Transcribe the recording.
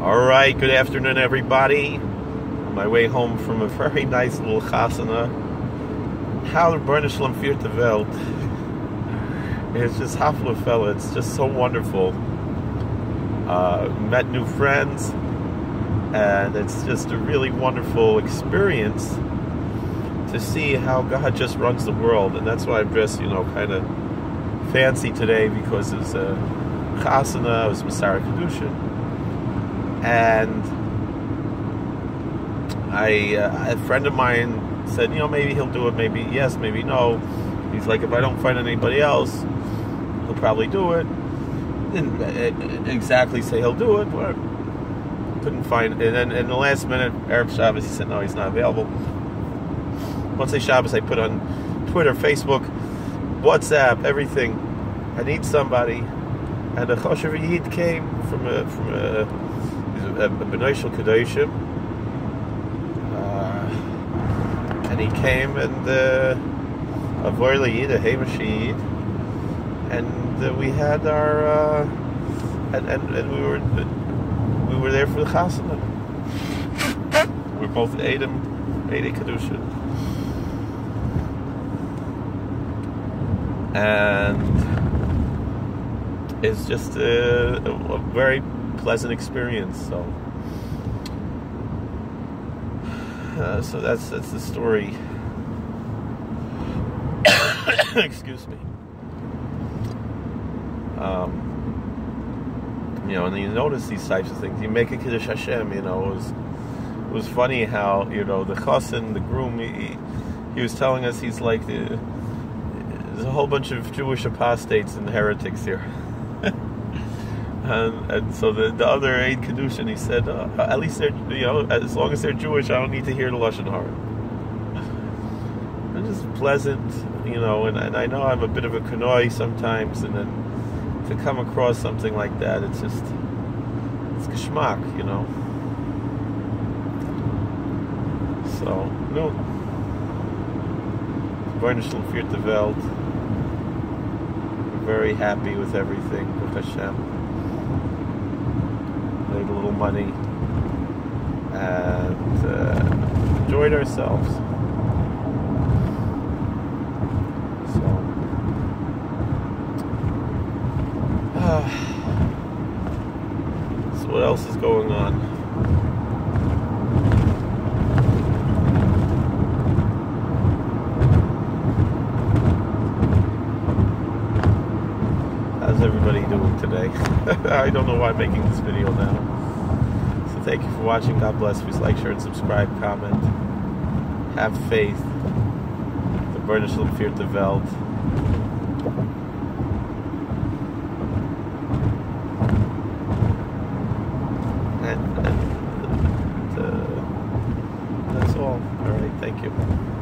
All right, good afternoon, everybody. On my way home from a very nice little chasana. How Bernishlam Vierte Welt. It's just Haflafella. It's just so wonderful. Uh, met new friends, and it's just a really wonderful experience to see how God just runs the world. And that's why I'm just, you know, kind of fancy today because it's a chasana, it was Mesader Kiddushin and I uh, a friend of mine said, you know, maybe he'll do it, maybe yes, maybe no. He's like, if I don't find anybody else, he'll probably do it. Didn't uh, exactly say he'll do it, but couldn't find. And then in the last minute, Erev Shabbos, he said, no, he's not available. Once I Shabbos, I put on Twitter, Facebook, WhatsApp, everything. I need somebody. And a Choshev Yid came from a from a a Kedoshim. Uh, and he came and uh, Avoy Yid, a Hamashid, and uh, we had our uh, and, and, and we were we were there for the chasana. We're both Adam, Ede Kedushin. And it's just a, a very pleasant experience. So, uh, so that's that's the story. Excuse me. Um, you know, and you notice these types of things. You make a kiddush Hashem. You know, it was it was funny how you know the chassan, the groom, he, he was telling us he's like the, there's a whole bunch of Jewish apostates and heretics here. And, and so the, the other Eid Kedushin, he said, uh, at least they're, you know, as long as they're Jewish, I don't need to hear the Lashon Hara. It's just pleasant, you know, and, and I know I'm a bit of a kanoi sometimes, and then to come across something like that, it's just, it's geschmack, you know. So, no. Barnishel Vierte Welt. Very happy with everything, with Hashem little money, and uh, enjoyed ourselves. So, uh, so what else is going on? How's everybody doing today? I don't know why I'm making this video now. Thank you for watching. God bless. Please like, share, and subscribe, comment. Have faith. The Bernishlam Vierte Welt. And, and uh, that's all. All right. Thank you.